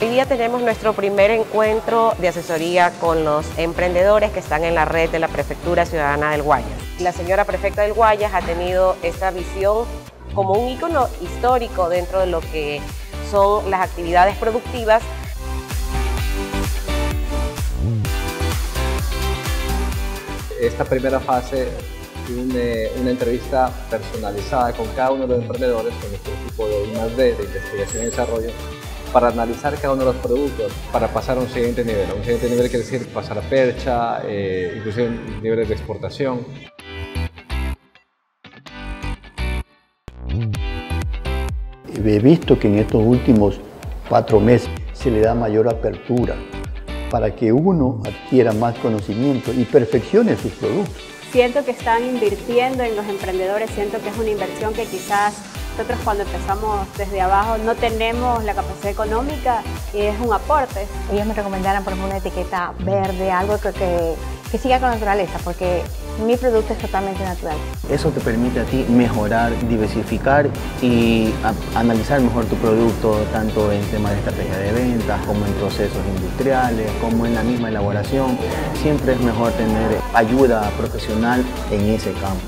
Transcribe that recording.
Hoy día tenemos nuestro primer encuentro de asesoría con los emprendedores que están en la red de la Prefectura Ciudadana del Guayas. La señora prefecta del Guayas ha tenido esta visión como un ícono histórico dentro de lo que son las actividades productivas esta primera fase tiene una entrevista personalizada con cada uno de los emprendedores, con nuestro equipo de I+D, de investigación y desarrollo, para analizar cada uno de los productos, para pasar a un siguiente nivel. Un siguiente nivel quiere decir pasar a percha, eh, inclusive niveles de exportación. He visto que en estos últimos cuatro meses se le da mayor apertura para que uno adquiera más conocimiento y perfeccione sus productos. Siento que están invirtiendo en los emprendedores, siento que es una inversión que quizás nosotros cuando empezamos desde abajo no tenemos la capacidad económica y es un aporte. Ellos me recomendaron por ejemplo una etiqueta verde, algo que, que, que siga con naturaleza, porque mi producto es totalmente natural. Eso te permite a ti mejorar, diversificar y analizar mejor tu producto, tanto en temas de estrategia de ventas, como en procesos industriales, como en la misma elaboración. Siempre es mejor tener ayuda profesional en ese campo.